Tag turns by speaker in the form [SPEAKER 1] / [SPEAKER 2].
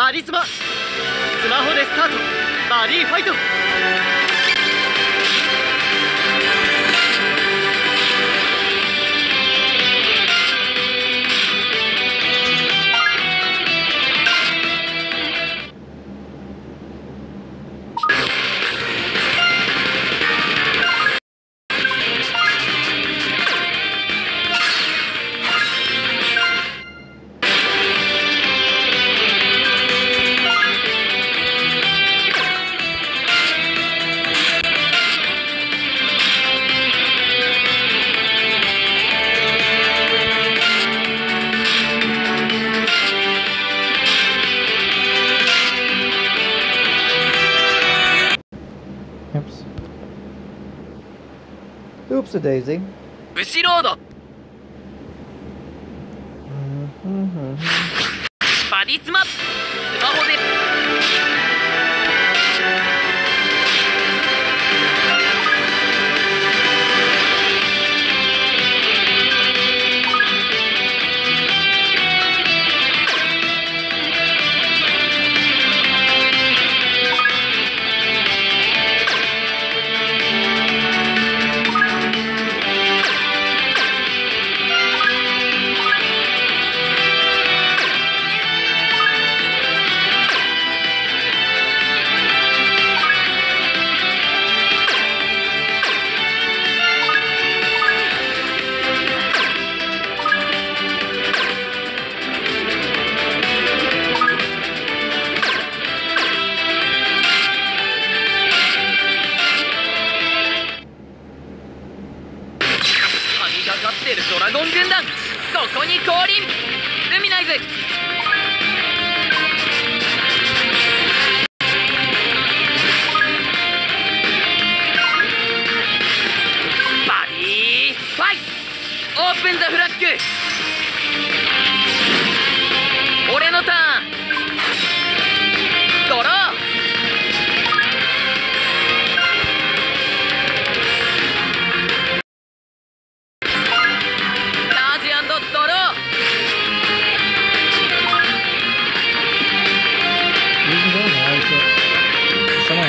[SPEAKER 1] カリスマ。スマホでスタート。バディファイト。
[SPEAKER 2] subsidizing.
[SPEAKER 1] Bushiroad! Body smap! スマホでスペンザフラッグ。俺のターン。ドロ。ーラージドロ。ー。その